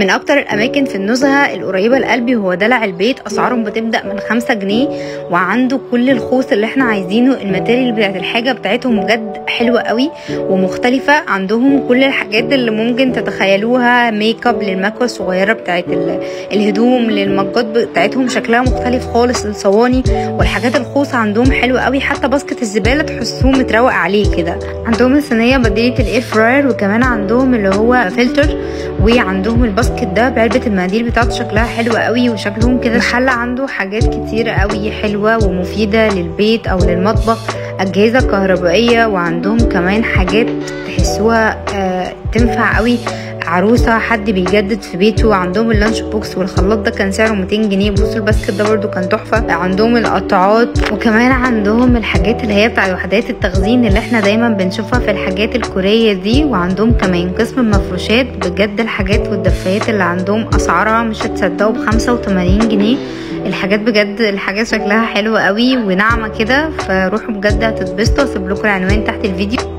من أكتر الأماكن في النزهة القريبة لقلبي هو دلع البيت. أسعارهم بتبدأ من خمسة جنيه وعنده كل الخوص اللي إحنا عايزينه. ال material بتاعت الحاجة بتاعتهم بجد حلوة قوي ومختلفة. عندهم كل الحاجات اللي ممكن تتخيلوها. ميك أب للمكوة الصغيرة بتاعت ال- الهدوم للمجات بتاعتهم شكلها مختلف خالص. الصواني والحاجات الخوص عندهم حلوة قوي. حتى basket الزبالة تحسوه متروق عليه كده. عندهم الصينية بديله ال air fryer وكمان عندهم اللي هو فلتر. وعندهم ال basket ده بعلبة المناديل بتاعته شكلها حلو قوي وشكلهم كده. المحل عنده حاجات كتير قوي حلوة ومفيدة للبيت أو للمطبخ. أجهزة كهربائية وعندهم كمان حاجات تحسوها آه تنفع قوي. عروسة حد بيجدد في بيته عندهم ال lunch box والخلاط ده كان سعره 200 جنيه. بصوا ال basket ده برضو كان تحفة. عندهم القطاعات وكمان عندهم الحاجات اللي هي بتاعت وحدات التخزين اللي إحنا دايما بنشوفها في الحاجات الكورية دي. وعندهم كمان قسم المفروشات بجد الحاجات والدفايات اللي عندهم أسعارها مش هتصدقوا ب 85 جنيه. الحاجات بجد الحاجات شكلها حلو قوي وناعمة كده. فروحوا بجد هتتبسطوا. هسيب لكم العنوان تحت الفيديو.